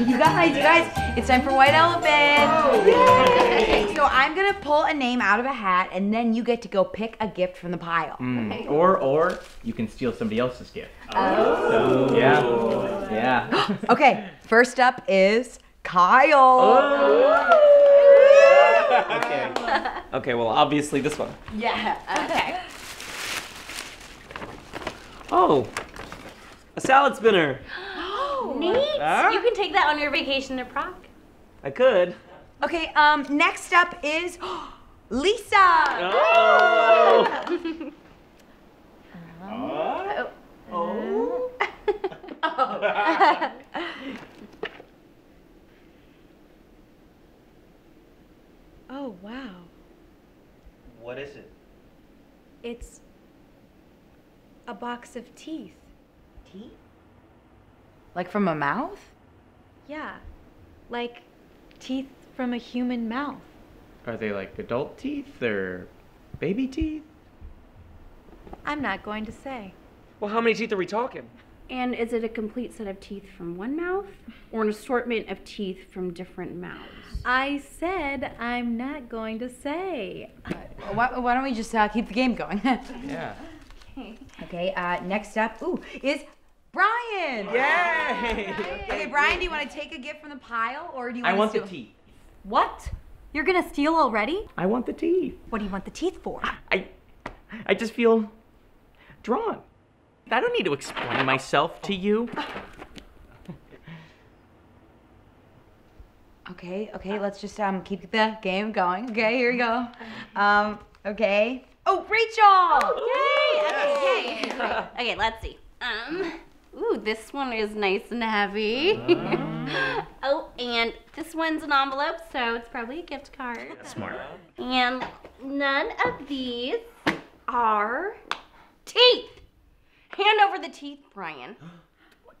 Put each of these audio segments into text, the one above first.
You guys, you guys, it's time for White Elephant. Yay! So I'm gonna pull a name out of a hat, and then you get to go pick a gift from the pile. Mm. Or or you can steal somebody else's gift. Oh. So, yeah. Yeah. Okay, first up is Kyle. Okay. Okay, well, obviously this one. Yeah. Okay. Oh, a salad spinner. Neat. Ah. You can take that on your vacation to Prague. I could. Okay, um, next up is Lisa. Oh. Oh, wow. What is it? It's a box of teeth. Teeth? Like from a mouth? Yeah. Like teeth from a human mouth. Are they like adult teeth or baby teeth? I'm not going to say. Well, how many teeth are we talking? And is it a complete set of teeth from one mouth or an assortment of teeth from different mouths? I said I'm not going to say. Why, why don't we just uh, keep the game going? Yeah. okay, uh, next up, ooh, is Brian. Yay! Okay, Brian, do you want to take a gift from the pile, or do you want I want to the steal- teeth. What? You're gonna steal already? I want the teeth. What do you want the teeth for? I I just feel drawn. I don't need to explain myself to you. Okay, okay, let's just um keep the game going. Okay, here we go. Um, okay. Oh, Rachel! Yay! Okay, yay. okay, let's see. Um, ooh, this one is nice and heavy. Uh-huh. oh, and this one's an envelope, so it's probably a gift card. Smart. And none of these are teeth. Hand over the teeth, Brian.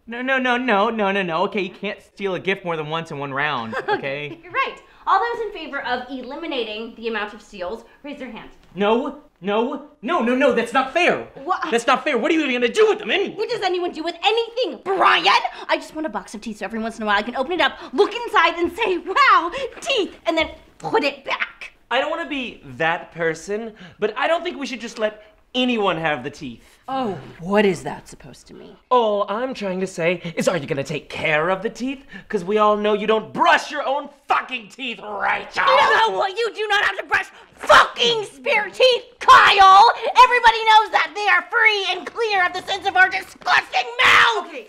No, no, no, no, no, no, no. Okay, you can't steal a gift more than once in one round. Okay. You're right. All those in favor of eliminating the amount of steals, raise your hands. No, no, no, no, no. That's not fair. What? That's not fair. What are you even gonna do with them anyway? What does anyone do with anything, Brian? I just want a box of teeth so every once in a while I can open it up, look inside, and say, wow, teeth, and then put it back. I don't want to be that person, but I don't think we should just let anyone have the teeth. Oh, what is that supposed to mean? All I'm trying to say is, are you gonna take care of the teeth? Because we all know you don't brush your own fucking teeth, Rachel. No, well, you do not have to brush fucking spare teeth, Kyle! Everybody knows that they are free and clear of the sense of our disgusting mouth! Okay,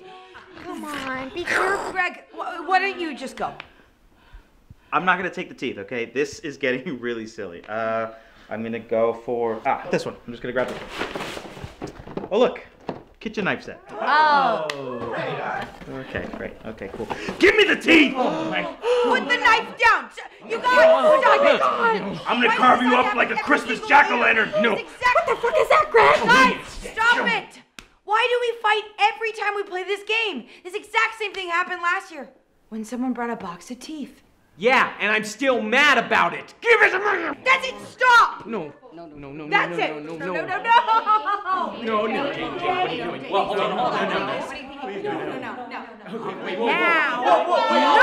come on, be careful, Greg. Why don't you just go? I'm not gonna take the teeth, okay? This is getting really silly. Uh, I'm gonna go for ah this one. I'm just gonna grab this one. Oh look, kitchen knife set. Oh. Okay, great. Okay, cool. Give me the teeth. Put the knife down. You guys, stop it. I'm gonna Why carve you up like a Christmas jack-o'-lantern! No. What the exactly- is that, Greg? Guys, stop it! Why do we fight every time we play this game? This exact same thing happened last year when someone brought a box of teeth. Yeah, and I'm still mad about it. Give it to me. That's it. Stop. No, no, no, no, That's no, it. no, no, no, no, no, no, no. no, no, Jane, Jane, what are you doing? Well, hold on, hold on, no, no, no. Now, nobody gets the teeth. Think about